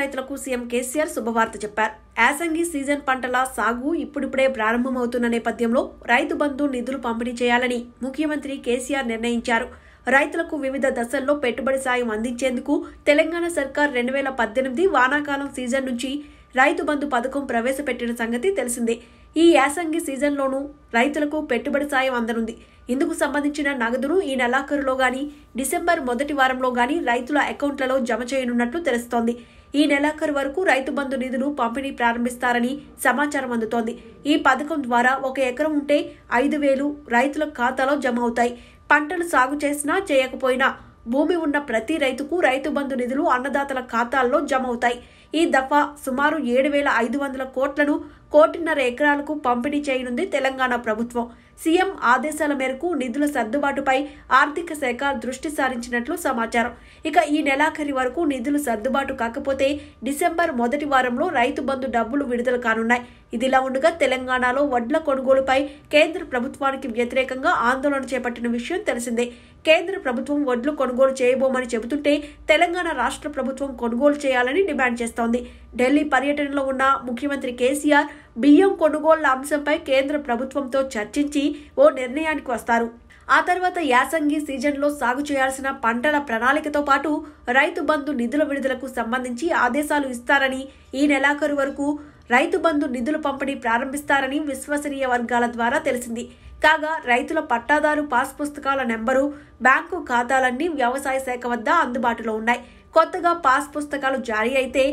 రైతులకు సీఎం కేసీఆర్ శుభవార్త చెప్పారు. యాసంగి సీజన్ పంటల సాగు ఇప్పుడిప్పుడే ప్రారంభమవుతున్న నేపథ్యంలో రైతు బంధు నిధులు పంపిణీ చేయాలని ముఖ్యమంత్రి కేసీఆర్ నిర్ణయించారు. రైతులకు వివిధ దశల్లో పెట్టుబడి సాయం అందించేందుకు తెలంగాణ సర్కార్ రెండు వేల పద్దెనిమిది వానాకాలం సీజన్ నుంచి రైతు బంధు పథకం ప్రవేశపెట్టిన సంగతి తెలిసిందే. ఈ యాసంగి సీజన్లోనూ రైతులకు పెట్టుబడి సాయం అందనుంది. ఇందుకు సంబంధించిన నగదును ఈ నెలాఖరులో గాని డిసెంబర్ మొదటి వారంలో గాని రైతుల అకౌంట్లలో జమ చేయనున్నట్లు తెలుస్తోంది. ఈ నెలాఖరు వరకు రైతు బంధు నిధులు పంపిణీ ప్రారంభిస్తారని సమాచారం అందుతోంది. ఈ పథకం ద్వారా ఒక ఎకరం ఉంటే ఐదు వేలు రైతుల ఖాతాలో జమ అవుతాయి. పంటలు సాగు చేసినా చేయకపోయినా భూమి ఉన్న ప్రతి రైతుకు రైతు బంధు నిధులు అన్నదాతల ఖాతాల్లో జమ అవుతాయి. ఈ దఫా సుమారు ఏడు వేల ఐదు వందల కోట్లను కోటిన్నర ఎకరాలకు పంపిణీ చేయనుంది తెలంగాణ ప్రభుత్వం. సీఎం ఆదేశాల మేరకు నిధుల సర్దుబాటుపై ఆర్థిక శాఖ దృష్టి సారించినట్లు సమాచారం. ఇక ఈ నెలాఖరి వరకు నిధులు సర్దుబాటు కాకపోతే డిసెంబర్ మొదటి వారంలో రైతు బంధు డబ్బులు విడుదల కానున్నాయి. ఇదిలా ఉండగా తెలంగాణలో వడ్ల కొనుగోలుపై కేంద్ర ప్రభుత్వానికి వ్యతిరేకంగా ఆందోళన చేపట్టిన విషయం తెలిసిందే. కేంద్ర ప్రభుత్వం వడ్లు కొనుగోలు చేయబోమని చెబుతుంటే తెలంగాణ రాష్ట్ర ప్రభుత్వం కొనుగోలు చేయాలని డిమాండ్ చేస్తోంది. ఢిల్లీ పర్యటనలో ఉన్న ముఖ్యమంత్రి కేసీఆర్ బియ్యం కొనుగోళ్ళ అంశంపై కేంద్ర ప్రభుత్వంతో చర్చించి ఓ నిర్ణయానికి వస్తారు. ఆ తర్వాత యాసంగి సీజన్లో సాగు చేయాల్సిన పంటల ప్రణాళికతో పాటు రైతు బంధు నిధుల విడుదలకు సంబంధించి ఆదేశాలు ఇస్తారని ఈ నెలాఖరు వరకు రైతు బంధు నిధులు పంపిణీ ప్రారంభిస్తారని విశ్వసనీయ వర్గాల ద్వారా తెలిసింది. కాగా రైతుల పట్టాదారు పాస్ పుస్తకాల నెంబరు బ్యాంకు ఖాతాలన్నీ వ్యవసాయ శాఖ వద్ద అందుబాటులో ఉన్నాయి. కొత్తగా పాస్ పుస్తకాలు జారీ అయితే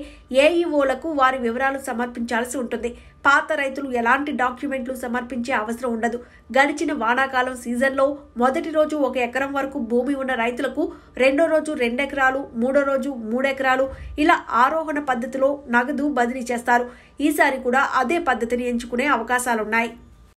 ఏఈఓలకు వారి వివరాలు సమర్పించాల్సి ఉంటుంది. పాత రైతులు ఎలాంటి డాక్యుమెంట్లు సమర్పించే అవసరం ఉండదు. గడిచిన వానాకాలం సీజన్లో మొదటి రోజు ఒక ఎకరం వరకు భూమి ఉన్న రైతులకు రెండో రోజు రెండెకరాలు మూడో రోజు మూడెకరాలు ఇలా ఆరోహణ పద్ధతిలో నగదు బదిలీ చేస్తారు. ఈసారి కూడా అదే పద్ధతిని ఎంచుకునే అవకాశాలున్నాయి.